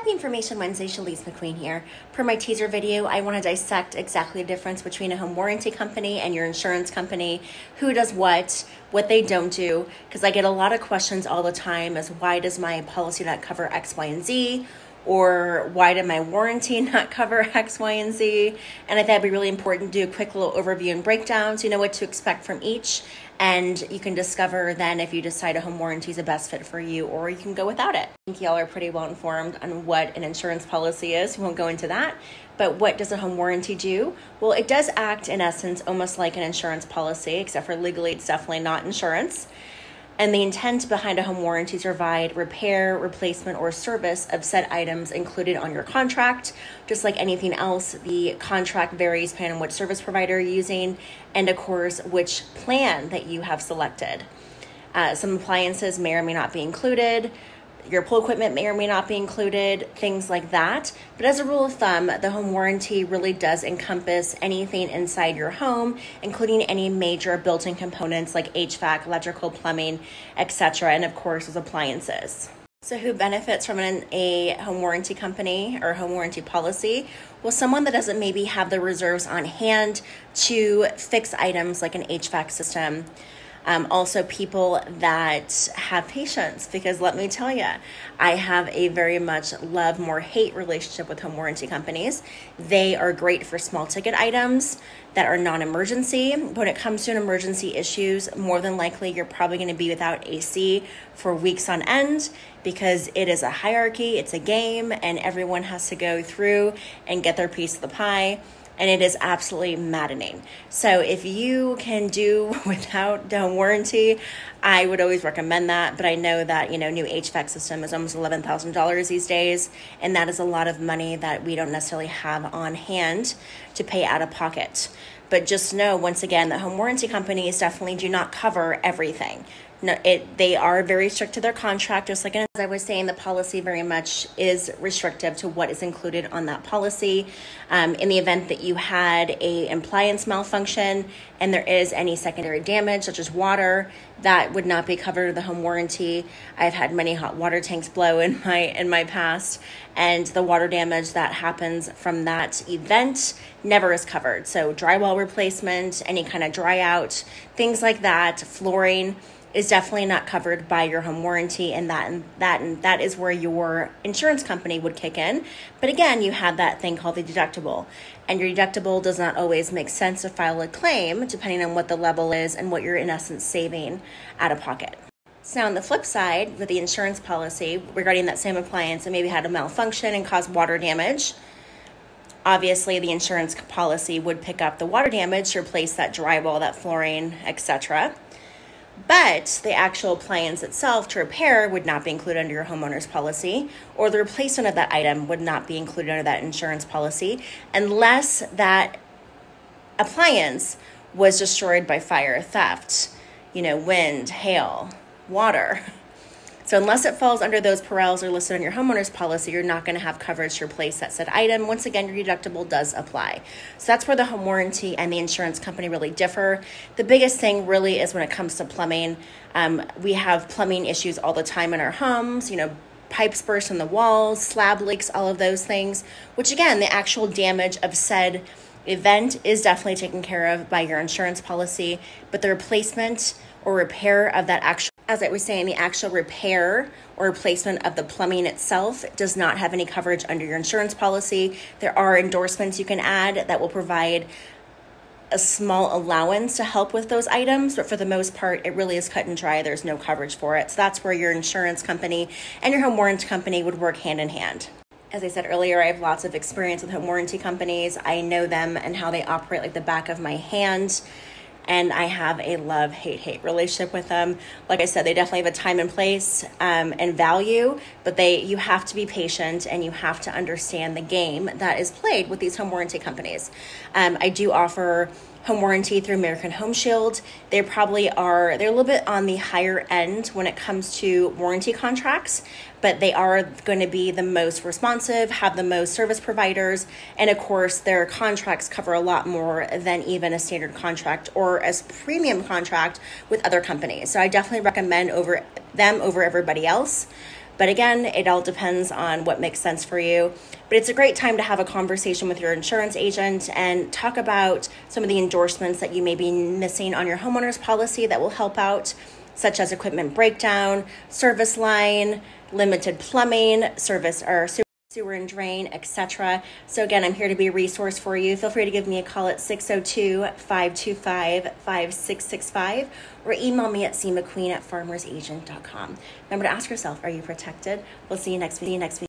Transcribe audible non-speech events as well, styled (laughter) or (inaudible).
Happy Information Wednesday, Chalyce McQueen here. Per my teaser video, I want to dissect exactly the difference between a home warranty company and your insurance company, who does what, what they don't do, because I get a lot of questions all the time as why does my policy not cover X, Y, and Z? Or why did my warranty (laughs) not cover X, Y, and Z? And I thought it'd be really important to do a quick little overview and breakdown so you know what to expect from each and you can discover then if you decide a home warranty is the best fit for you or you can go without it. I think y'all are pretty well informed on what an insurance policy is. We won't go into that. But what does a home warranty do? Well, it does act in essence almost like an insurance policy, except for legally it's definitely not insurance. And the intent behind a home warranty to provide repair, replacement, or service of said items included on your contract. Just like anything else, the contract varies depending on which service provider you're using and, of course, which plan that you have selected. Uh, some appliances may or may not be included your pool equipment may or may not be included, things like that. But as a rule of thumb, the home warranty really does encompass anything inside your home, including any major built in components like HVAC, electrical, plumbing, etc., and of course, as appliances. So, who benefits from an, a home warranty company or home warranty policy? Well, someone that doesn't maybe have the reserves on hand to fix items like an HVAC system um, also, people that have patience, because let me tell you, I have a very much love more hate relationship with home warranty companies. They are great for small ticket items that are non emergency. When it comes to an emergency issues, more than likely you're probably going to be without AC for weeks on end because it is a hierarchy, it's a game, and everyone has to go through and get their piece of the pie and it is absolutely maddening. So if you can do (laughs) without the warranty, I would always recommend that. But I know that you know new HVAC system is almost eleven thousand dollars these days, and that is a lot of money that we don't necessarily have on hand to pay out of pocket. But just know once again that home warranty companies definitely do not cover everything no, it they are very strict to their contract. Just like as I was saying, the policy very much is restrictive to what is included on that policy. Um, in the event that you had a appliance malfunction and there is any secondary damage, such as water, that would not be covered under the home warranty. I've had many hot water tanks (laughs) blow in my in my past, and the water damage that happens from that event never is covered. So drywall replacement, any kind of dry out, things like that, flooring is definitely not covered by your home warranty and that and that and that is where your insurance company would kick in. But again you have that thing called the deductible and your deductible does not always make sense to file a claim depending on what the level is and what you're in essence saving out of pocket. So on the flip side with the insurance policy regarding that same appliance that maybe had a malfunction and caused water damage obviously the insurance policy would pick up the water damage replace that drywall that flooring etc but the actual appliance itself to repair would not be included under your homeowner's policy, or the replacement of that item would not be included under that insurance policy unless that appliance was destroyed by fire, theft, you know, wind, hail, water. (laughs) So unless it falls under those perils or listed on your homeowner's policy, you're not going to have coverage to replace that said item. Once again, your deductible does apply. So that's where the home warranty and the insurance company really differ. The biggest thing really is when it comes to plumbing. Um, we have plumbing issues all the time in our homes. You know, pipes burst in the walls, slab leaks, all of those things. Which again, the actual damage of said event is definitely taken care of by your insurance policy, but the replacement or repair of that actual as I was saying, the actual repair or replacement of the plumbing itself does not have any coverage under your insurance policy. There are endorsements you can add that will provide a small allowance to help with those items, but for the most part, it really is cut and dry. There's no coverage for it. So that's where your insurance company and your home warranty company would work hand in hand. As I said earlier, I have lots of experience with home warranty companies. I know them and how they operate like the back of my hand and I have a love hate hate relationship with them. Like I said, they definitely have a time and place um, and value, but they you have to be patient and you have to understand the game that is played with these home warranty companies. Um, I do offer home warranty through American Home Shield. They probably are, they're a little bit on the higher end when it comes to warranty contracts, but they are going to be the most responsive, have the most service providers, and of course, their contracts cover a lot more than even a standard contract or a premium contract with other companies. So I definitely recommend over them over everybody else. But again, it all depends on what makes sense for you. But it's a great time to have a conversation with your insurance agent and talk about some of the endorsements that you may be missing on your homeowner's policy that will help out, such as equipment breakdown, service line, limited plumbing, service or sewer and drain, etc. So again, I'm here to be a resource for you. Feel free to give me a call at 602-525-5665 or email me at cmcqueen at farmersagent.com. Remember to ask yourself, are you protected? We'll see you next, see you next week.